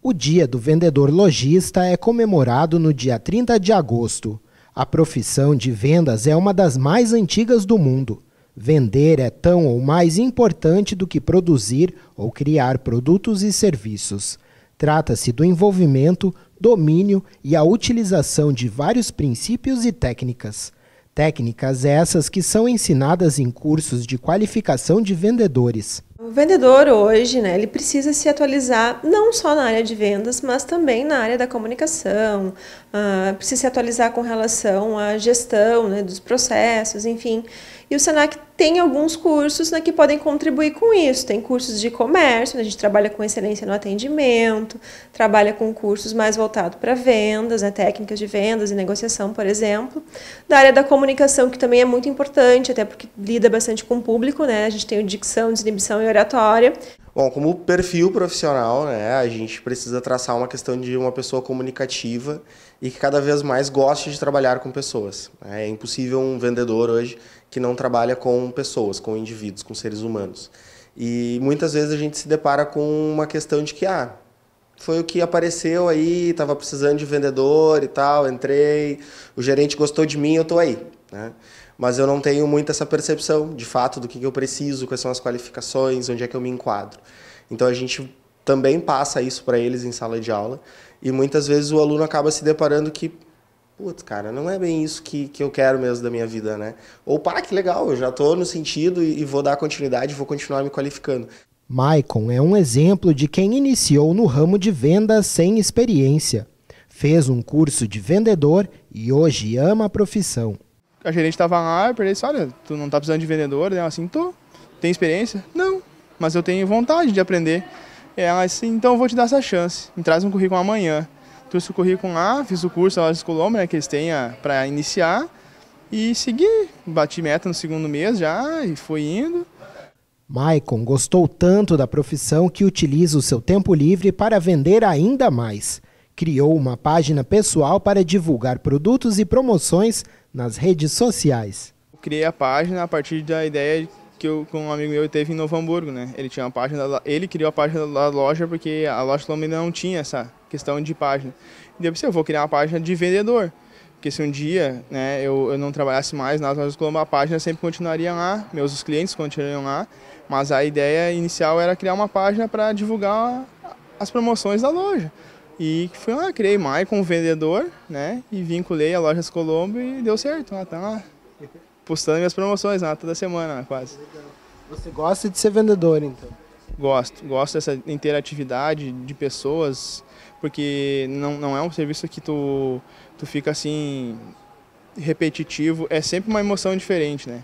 O Dia do Vendedor Lojista é comemorado no dia 30 de agosto. A profissão de vendas é uma das mais antigas do mundo. Vender é tão ou mais importante do que produzir ou criar produtos e serviços. Trata-se do envolvimento, domínio e a utilização de vários princípios e técnicas. Técnicas essas que são ensinadas em cursos de qualificação de vendedores. O vendedor hoje, né, ele precisa se atualizar não só na área de vendas, mas também na área da comunicação, uh, precisa se atualizar com relação à gestão né, dos processos, enfim. E o Senac tem alguns cursos né, que podem contribuir com isso. Tem cursos de comércio, né, a gente trabalha com excelência no atendimento, trabalha com cursos mais voltados para vendas, né, técnicas de vendas e negociação, por exemplo. Da área da comunicação, que também é muito importante, até porque lida bastante com o público, né? A gente tem dicção, desinibição e oratória. Bom, como perfil profissional, né, a gente precisa traçar uma questão de uma pessoa comunicativa e que cada vez mais goste de trabalhar com pessoas. É impossível um vendedor hoje que não trabalha com pessoas, com indivíduos, com seres humanos. E muitas vezes a gente se depara com uma questão de que, ah, foi o que apareceu aí, estava precisando de vendedor e tal, entrei, o gerente gostou de mim, eu estou aí. Né? Mas eu não tenho muito essa percepção, de fato, do que eu preciso, quais são as qualificações, onde é que eu me enquadro. Então a gente também passa isso para eles em sala de aula e muitas vezes o aluno acaba se deparando que putz, cara, não é bem isso que, que eu quero mesmo da minha vida, né? Ou, pá, que legal, eu já estou no sentido e, e vou dar continuidade, vou continuar me qualificando. Maicon é um exemplo de quem iniciou no ramo de vendas sem experiência. Fez um curso de vendedor e hoje ama a profissão. A gerente estava lá, eu disse, olha, tu não está precisando de vendedor? Ela assim, tô. Tem experiência? Não, mas eu tenho vontade de aprender. Ela assim, então eu vou te dar essa chance. Me traz um currículo amanhã trouxe o currículo lá, fiz o curso lá de Colômbia, né, que eles têm para iniciar, e segui. Bati meta no segundo mês já e fui indo. Maicon gostou tanto da profissão que utiliza o seu tempo livre para vender ainda mais. Criou uma página pessoal para divulgar produtos e promoções nas redes sociais. criei a página a partir da ideia que eu, com um amigo meu teve em Novo Hamburgo, né? Ele tinha uma página, ele criou a página da loja porque a loja Colombo não tinha essa questão de página. E eu pensei, eu vou criar uma página de vendedor. Porque se um dia né, eu, eu não trabalhasse mais nas lojas Colombo, a página sempre continuaria lá, meus clientes continuariam lá. Mas a ideia inicial era criar uma página para divulgar as promoções da loja. E foi lá, criei Maicon, vendedor, né? E vinculei a loja Colombo e deu certo. Lá, tá lá postando minhas promoções lá toda semana, quase. Você gosta de ser vendedor, então? Gosto, gosto dessa interatividade de pessoas, porque não, não é um serviço que tu, tu fica assim repetitivo, é sempre uma emoção diferente, né?